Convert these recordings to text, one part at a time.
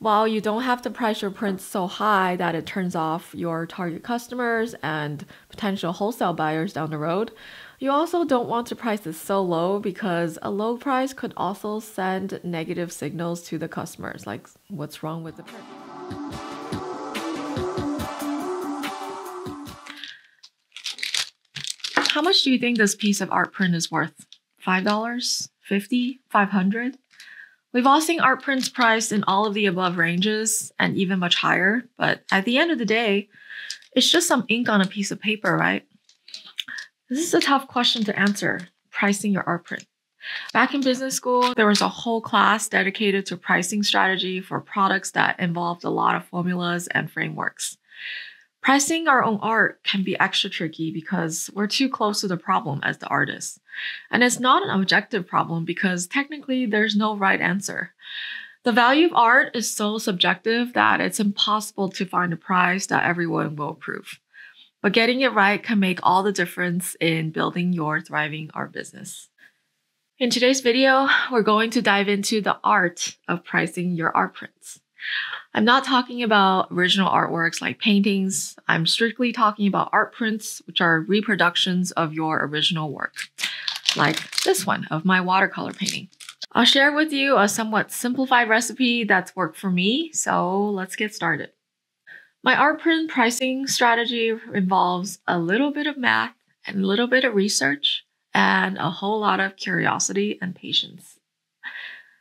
While you don't have to price your prints so high that it turns off your target customers and potential wholesale buyers down the road, you also don't want to price it so low because a low price could also send negative signals to the customers, like what's wrong with the print. How much do you think this piece of art print is worth? $5? 50 500 We've all seen art prints priced in all of the above ranges and even much higher, but at the end of the day, it's just some ink on a piece of paper, right? This is a tough question to answer, pricing your art print. Back in business school, there was a whole class dedicated to pricing strategy for products that involved a lot of formulas and frameworks. Pricing our own art can be extra tricky because we're too close to the problem as the artist. And it's not an objective problem because technically there's no right answer. The value of art is so subjective that it's impossible to find a price that everyone will approve. But getting it right can make all the difference in building your thriving art business. In today's video, we're going to dive into the art of pricing your art prints. I'm not talking about original artworks like paintings. I'm strictly talking about art prints, which are reproductions of your original work, like this one of my watercolor painting. I'll share with you a somewhat simplified recipe that's worked for me, so let's get started. My art print pricing strategy involves a little bit of math and a little bit of research and a whole lot of curiosity and patience.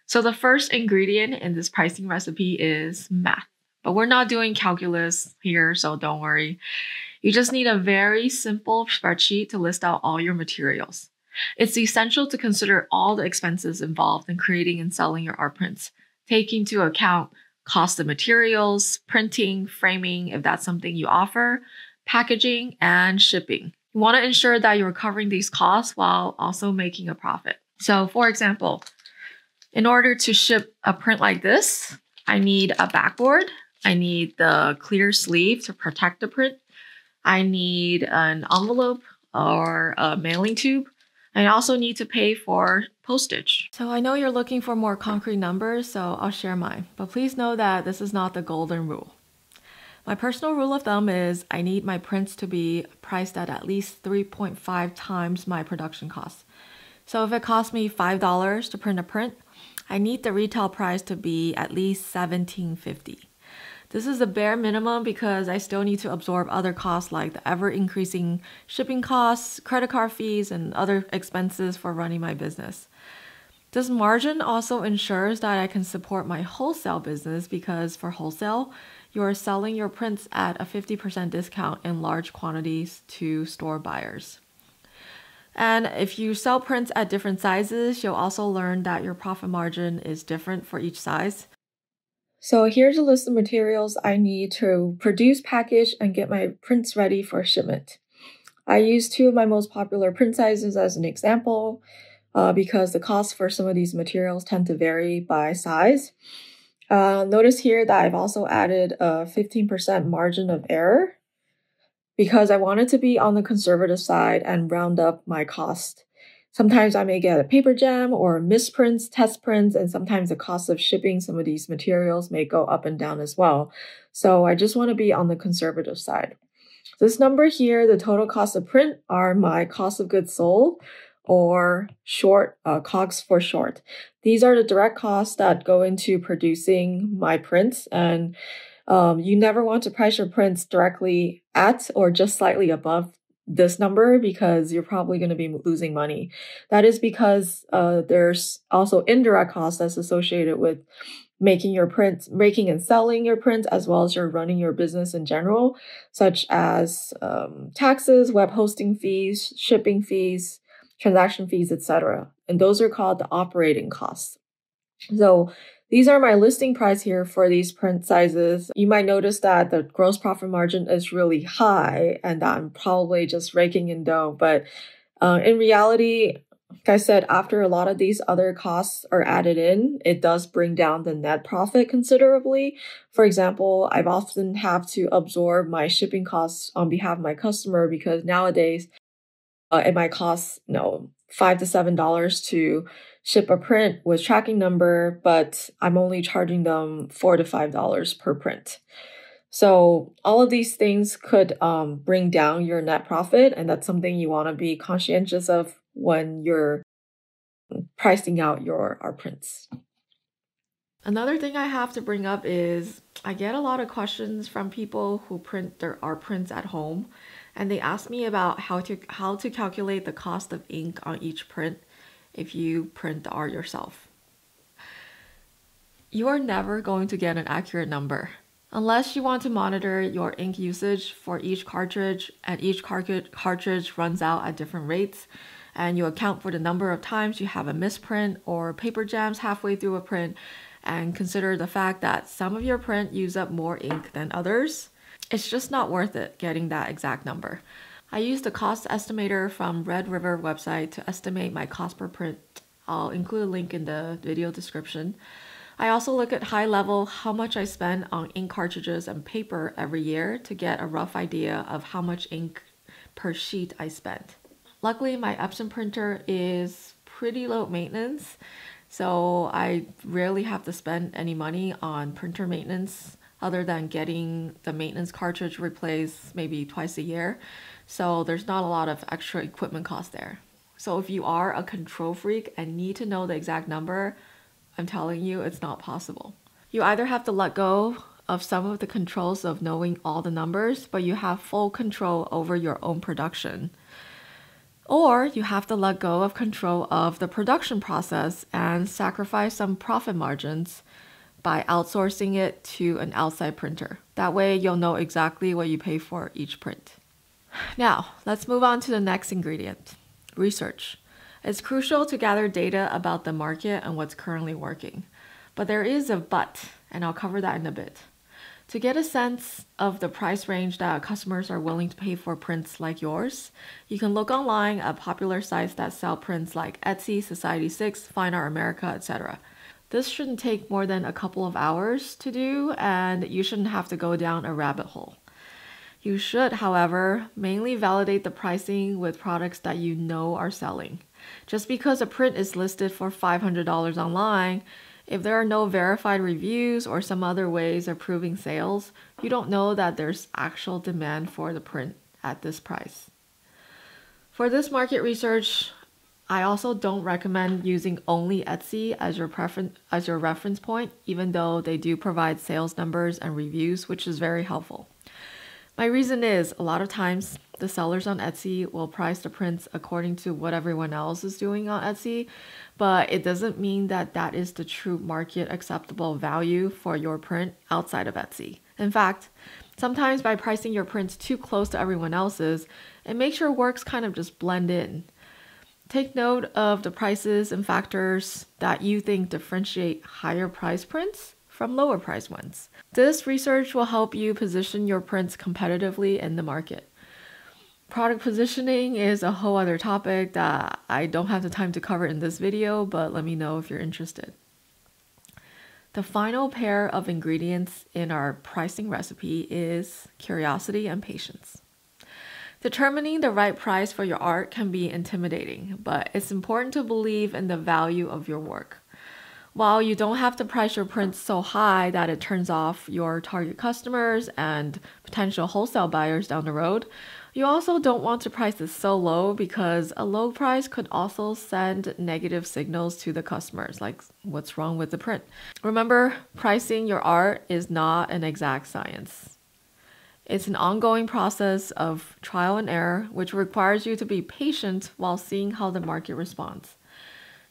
So the first ingredient in this pricing recipe is math. But we're not doing calculus here, so don't worry. You just need a very simple spreadsheet to list out all your materials. It's essential to consider all the expenses involved in creating and selling your art prints, taking into account cost of materials, printing, framing, if that's something you offer, packaging, and shipping. You want to ensure that you're covering these costs while also making a profit. So, for example, in order to ship a print like this, I need a backboard. I need the clear sleeve to protect the print. I need an envelope or a mailing tube. I also need to pay for postage. So I know you're looking for more concrete numbers, so I'll share mine. But please know that this is not the golden rule. My personal rule of thumb is I need my prints to be priced at at least 3.5 times my production cost. So if it costs me $5 to print a print, I need the retail price to be at least $17.50. This is the bare minimum because I still need to absorb other costs like the ever increasing shipping costs, credit card fees, and other expenses for running my business. This margin also ensures that I can support my wholesale business because for wholesale, you are selling your prints at a 50% discount in large quantities to store buyers. And if you sell prints at different sizes, you'll also learn that your profit margin is different for each size. So here's a list of materials I need to produce, package, and get my prints ready for shipment. I use two of my most popular print sizes as an example uh, because the cost for some of these materials tend to vary by size. Uh, notice here that I've also added a 15% margin of error because I wanted to be on the conservative side and round up my cost. Sometimes I may get a paper jam or misprints, test prints, and sometimes the cost of shipping some of these materials may go up and down as well. So I just want to be on the conservative side. This number here, the total cost of print, are my cost of goods sold or short, uh, COGS for short. These are the direct costs that go into producing my prints and um, you never want to price your prints directly at or just slightly above this number because you're probably going to be losing money. That is because uh, there's also indirect costs that's associated with making your prints, making and selling your prints, as well as your running your business in general, such as um, taxes, web hosting fees, shipping fees, transaction fees, etc. And those are called the operating costs. So these are my listing price here for these print sizes. You might notice that the gross profit margin is really high and I'm probably just raking in dough. But uh, in reality, like I said, after a lot of these other costs are added in, it does bring down the net profit considerably. For example, I've often have to absorb my shipping costs on behalf of my customer because nowadays uh, it might cost, you know, five to seven dollars to ship a print with tracking number, but I'm only charging them four to five dollars per print. So all of these things could um, bring down your net profit, and that's something you want to be conscientious of when you're pricing out your art prints. Another thing I have to bring up is I get a lot of questions from people who print their art prints at home and they ask me about how to how to calculate the cost of ink on each print if you print the art yourself. You are never going to get an accurate number unless you want to monitor your ink usage for each cartridge and each cartridge runs out at different rates and you account for the number of times you have a misprint or paper jams halfway through a print and consider the fact that some of your print use up more ink than others, it's just not worth it getting that exact number. I used the cost estimator from Red River website to estimate my cost per print. I'll include a link in the video description. I also look at high level how much I spend on ink cartridges and paper every year to get a rough idea of how much ink per sheet I spent. Luckily, my Epson printer is pretty low maintenance, so I rarely have to spend any money on printer maintenance other than getting the maintenance cartridge replaced maybe twice a year. So there's not a lot of extra equipment cost there. So if you are a control freak and need to know the exact number, I'm telling you it's not possible. You either have to let go of some of the controls of knowing all the numbers, but you have full control over your own production. Or you have to let go of control of the production process and sacrifice some profit margins by outsourcing it to an outside printer. That way, you'll know exactly what you pay for each print. Now, let's move on to the next ingredient research. It's crucial to gather data about the market and what's currently working. But there is a but, and I'll cover that in a bit. To get a sense of the price range that customers are willing to pay for prints like yours, you can look online at popular sites that sell prints like Etsy, Society6, Fine Art America, etc. This shouldn't take more than a couple of hours to do, and you shouldn't have to go down a rabbit hole. You should, however, mainly validate the pricing with products that you know are selling. Just because a print is listed for $500 online, if there are no verified reviews or some other ways of proving sales, you don't know that there's actual demand for the print at this price. For this market research, I also don't recommend using only Etsy as your preference as your reference point, even though they do provide sales numbers and reviews, which is very helpful. My reason is a lot of times the sellers on Etsy will price the prints according to what everyone else is doing on Etsy, but it doesn't mean that that is the true market acceptable value for your print outside of Etsy. In fact, sometimes by pricing your prints too close to everyone else's, it makes your works kind of just blend in. Take note of the prices and factors that you think differentiate higher price prints from lower price ones. This research will help you position your prints competitively in the market. Product positioning is a whole other topic that I don't have the time to cover in this video, but let me know if you're interested. The final pair of ingredients in our pricing recipe is curiosity and patience. Determining the right price for your art can be intimidating, but it's important to believe in the value of your work. While you don't have to price your prints so high that it turns off your target customers and potential wholesale buyers down the road, you also don't want to price it so low because a low price could also send negative signals to the customers, like what's wrong with the print. Remember, pricing your art is not an exact science. It's an ongoing process of trial and error, which requires you to be patient while seeing how the market responds.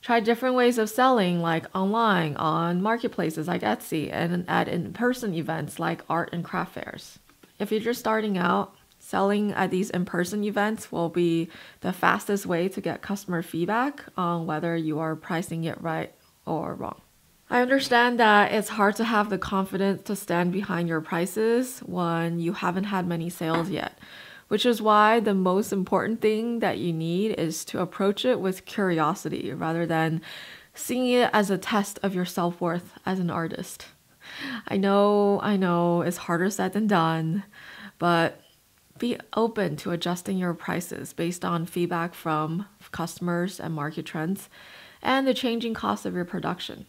Try different ways of selling, like online, on marketplaces like Etsy, and at in person events like art and craft fairs. If you're just starting out, selling at these in person events will be the fastest way to get customer feedback on whether you are pricing it right or wrong. I understand that it's hard to have the confidence to stand behind your prices when you haven't had many sales yet which is why the most important thing that you need is to approach it with curiosity rather than seeing it as a test of your self worth as an artist. I know, I know, it's harder said than done, but be open to adjusting your prices based on feedback from customers and market trends. and the changing cost of your production.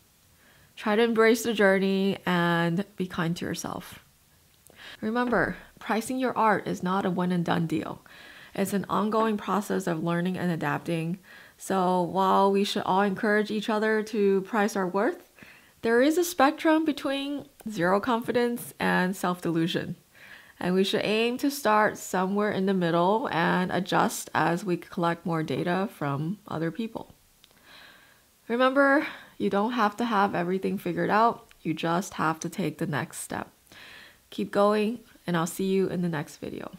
Try to embrace the journey and be kind to yourself. Remember, pricing your art is not a one and done deal. It's an ongoing process of learning and adapting. So, while we should all encourage each other to price our worth, there is a spectrum between zero confidence and self delusion. And we should aim to start somewhere in the middle and adjust as we collect more data from other people. Remember, you don't have to have everything figured out, you just have to take the next step. Keep going, and I'll see you in the next video.